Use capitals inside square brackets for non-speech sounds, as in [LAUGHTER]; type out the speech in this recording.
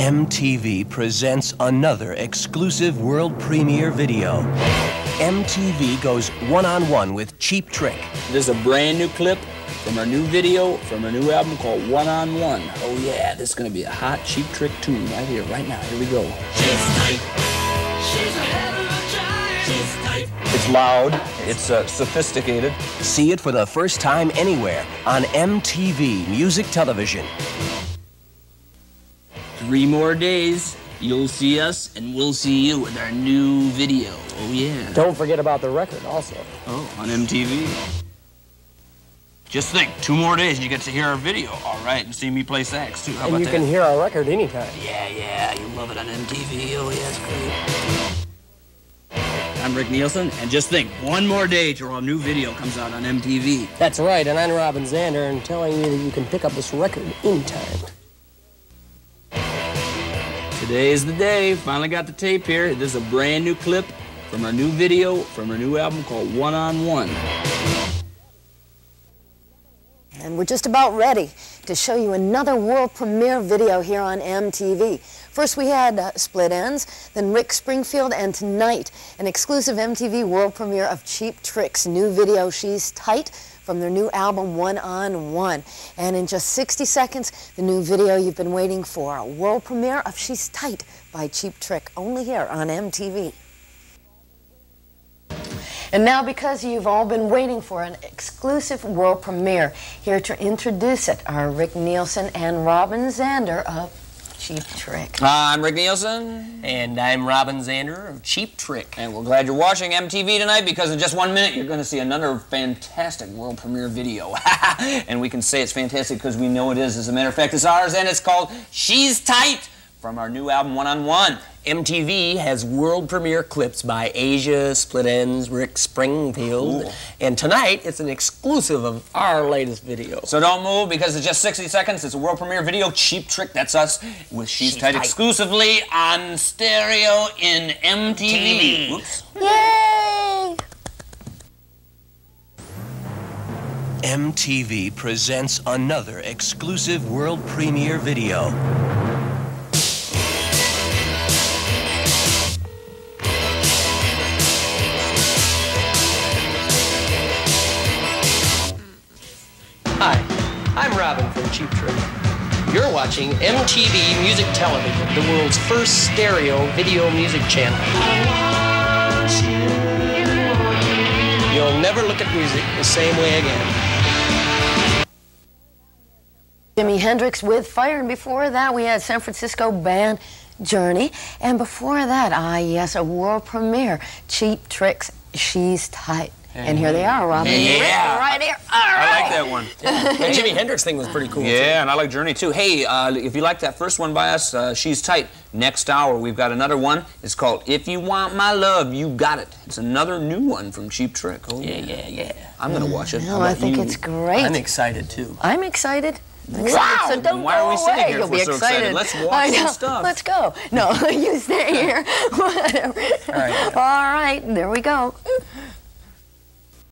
MTV presents another exclusive world premiere video. MTV goes one on one with Cheap Trick. This is a brand new clip from our new video from our new album called One on One. Oh, yeah, this is going to be a hot Cheap Trick tune right here, right now. Here we go. She's tight. She's ahead of a giant. She's tight. It's loud, it's uh, sophisticated. See it for the first time anywhere on MTV Music Television. Three more days, you'll see us, and we'll see you with our new video. Oh, yeah. Don't forget about the record also. Oh, on MTV. Just think, two more days and you get to hear our video. All right, and see me play sax, too. How and you that? can hear our record anytime. Yeah, yeah, you love it on MTV. Oh, yeah, it's great. I'm Rick Nielsen, and just think, one more day till our new video comes out on MTV. That's right, and I'm Robin Zander, and telling you that you can pick up this record anytime. Today is the day. Finally got the tape here. This is a brand new clip from our new video from our new album called One on One. And we're just about ready to show you another world premiere video here on MTV. First we had uh, Split Enz, then Rick Springfield, and tonight an exclusive MTV world premiere of Cheap Trick's new video, She's Tight, from their new album One on One. And in just 60 seconds, the new video you've been waiting for, a world premiere of She's Tight by Cheap Trick, only here on MTV. And now, because you've all been waiting for an exclusive world premiere, here to introduce it are Rick Nielsen and Robin Zander of Cheap Trick. I'm Rick Nielsen. And I'm Robin Zander of Cheap Trick. And we're glad you're watching MTV tonight because in just one minute you're going to see another fantastic world premiere video. [LAUGHS] and we can say it's fantastic because we know it is. As a matter of fact, it's ours and it's called She's Tight from our new album One on One. MTV has world premiere clips by Asia, Split Enz, Rick Springfield, Cool. and tonight it's an exclusive of our latest video. So don't move because it's just 60 seconds. It's a world premiere video. Cheap Trick, that's us, with She's, She's Tight, Tight. exclusively on stereo in MTV. Whoops. Yay! MTV presents another exclusive world premiere video. Cheap Trick. You're watching MTV Music Television, the world's first stereo video music channel. You'll never look at music the same way again. Jimi Hendrix with Fire, and before that we had San Francisco band Journey, and before that, ah yes, a world premiere, Cheap Tricks, She's Tight. And here they are, Robin. Yeah. right here. All I like that one. That Jimi Hendrix thing was pretty cool. Yeah, and I like Journey too. Hey, uh, if you like that first one by us, uh, She's Tight, next hour we've got another one. It's called If You Want My Love, You Got It. It's another new one from Cheap Trick. Oh, Yeah, yeah, yeah. I'm going to watch it. No, I think you? it's great. I'm excited too. I'm excited. Excited, Wow, so don't why go are we sitting away. here if You'll be so excited. excited? Let's watch some stuff. Let's go. No, [LAUGHS] you stay here. [LAUGHS] Whatever. right. All right, there we go.